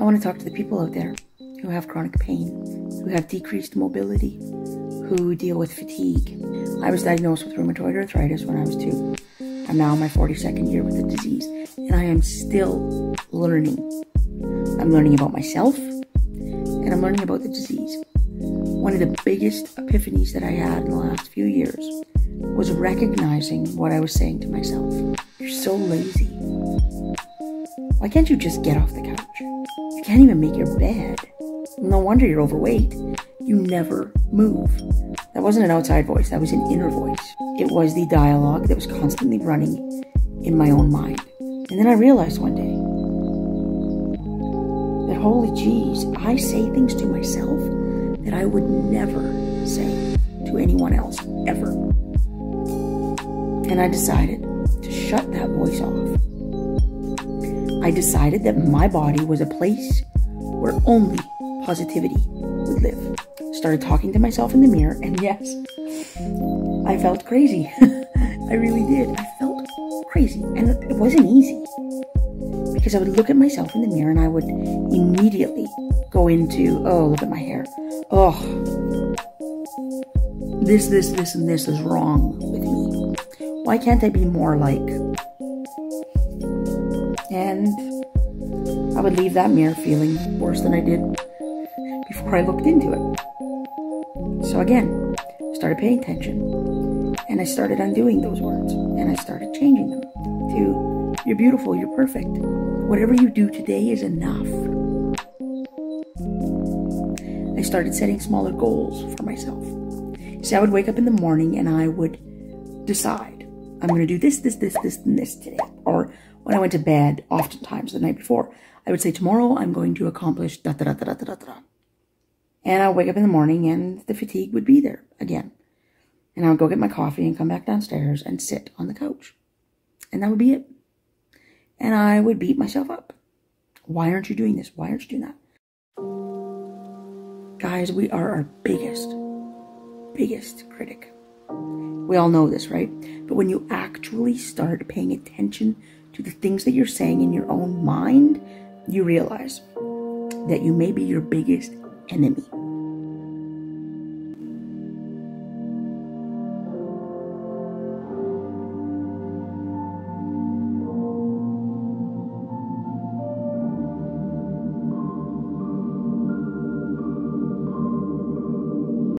I want to talk to the people out there who have chronic pain, who have decreased mobility, who deal with fatigue. I was diagnosed with rheumatoid arthritis when I was two. I'm now in my 42nd year with the disease, and I am still learning. I'm learning about myself, and I'm learning about the disease. One of the biggest epiphanies that I had in the last few years was recognizing what I was saying to myself. You're so lazy. Why can't you just get off the can't even make your bed. No wonder you're overweight. You never move. That wasn't an outside voice, that was an inner voice. It was the dialogue that was constantly running in my own mind. And then I realized one day that holy jeez, I say things to myself that I would never say to anyone else ever. And I decided to shut that voice off. I decided that my body was a place where only positivity would live. Started talking to myself in the mirror, and yes, I felt crazy. I really did. I felt crazy, and it wasn't easy because I would look at myself in the mirror and I would immediately go into, oh, look at my hair. Oh, this, this, this, and this is wrong with me. Why can't I be more like? And I would leave that mirror feeling worse than I did before I looked into it. So again, started paying attention and I started undoing those words and I started changing them to you're beautiful, you're perfect. Whatever you do today is enough. I started setting smaller goals for myself. So I would wake up in the morning and I would decide I'm going to do this, this, this, this, and this today. Or when I went to bed, oftentimes the night before, I would say, tomorrow I'm going to accomplish da da da da da da da. And I'd wake up in the morning and the fatigue would be there again. And I would go get my coffee and come back downstairs and sit on the couch. And that would be it. And I would beat myself up. Why aren't you doing this? Why aren't you doing that? Guys, we are our biggest, biggest critic. We all know this, right? But when you actually start paying attention to the things that you're saying in your own mind, you realize that you may be your biggest enemy.